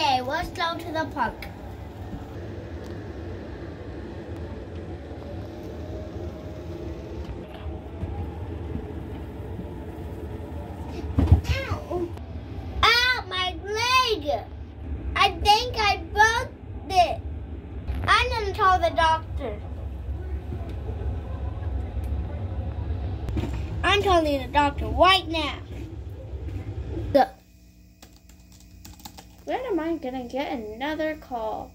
day. Let's go to the park. Ow! My leg! I think I broke it. I'm gonna the doctor. I'm the doctor right now. Go. When am I gonna get another call?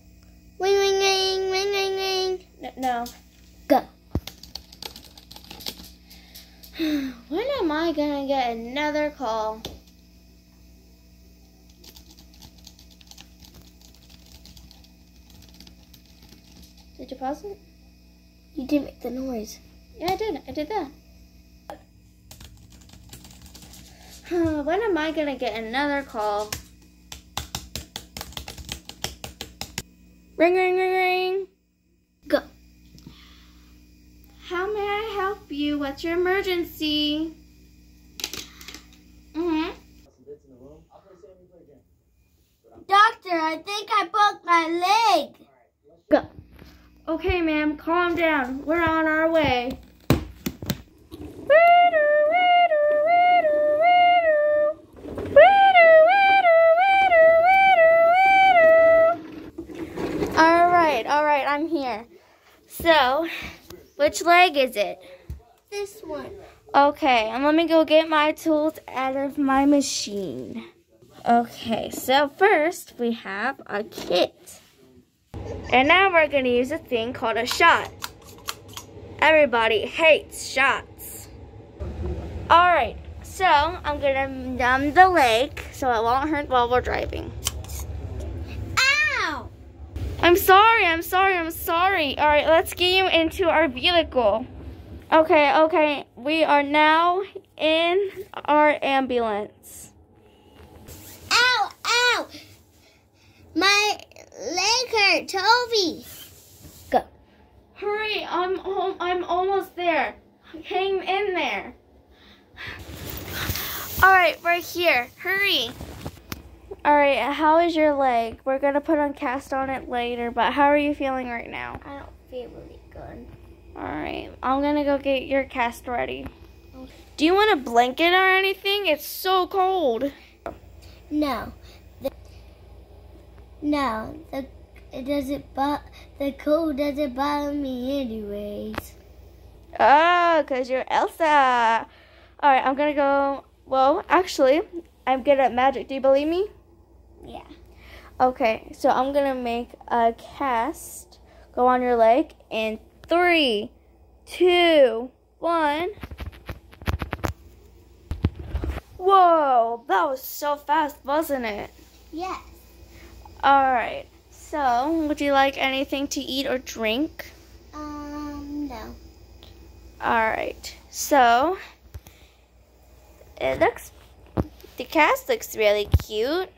Ring, ring, ring, ring, ring, ring. No. Go. When am I gonna get another call? Did you pause it? You didn't make the noise. Yeah, I did. I did that. when am I gonna get another call? Ring, ring, ring, ring. Go. How may I help you? What's your emergency? Mm-hmm. Doctor, I think I broke my leg. Go. Okay, ma'am, calm down. We're on our way. All right, I'm here. So, which leg is it? This one. Okay, and let me go get my tools out of my machine. Okay, so first we have a kit. And now we're going to use a thing called a shot. Everybody hates shots. Alright, so I'm going to numb the leg so it won't hurt while we're driving. I'm sorry, I'm sorry, I'm sorry. Alright, let's get you into our vehicle. Okay, okay, we are now in our ambulance. Ow! Ow! My leg hurt, Toby. Go. Hurry, I'm home. I'm almost there. Hang in there. All right, we're here. Hurry. All right, how is your leg? We're gonna put on cast on it later, but how are you feeling right now? I don't feel really good. All right, I'm gonna go get your cast ready. Do you want a blanket or anything? It's so cold. No. The, no, the it doesn't but the cold doesn't bother me anyways. Ah, oh, because you're Elsa. All right, I'm gonna go. Well, actually, I'm good at magic. Do you believe me? Yeah. Okay, so I'm gonna make a cast go on your leg in three, two, one. Whoa, that was so fast, wasn't it? Yes. Alright, so would you like anything to eat or drink? Um, no. Alright, so it looks, the cast looks really cute.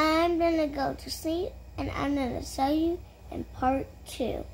I'm gonna go to sleep and I'm gonna show you in part two.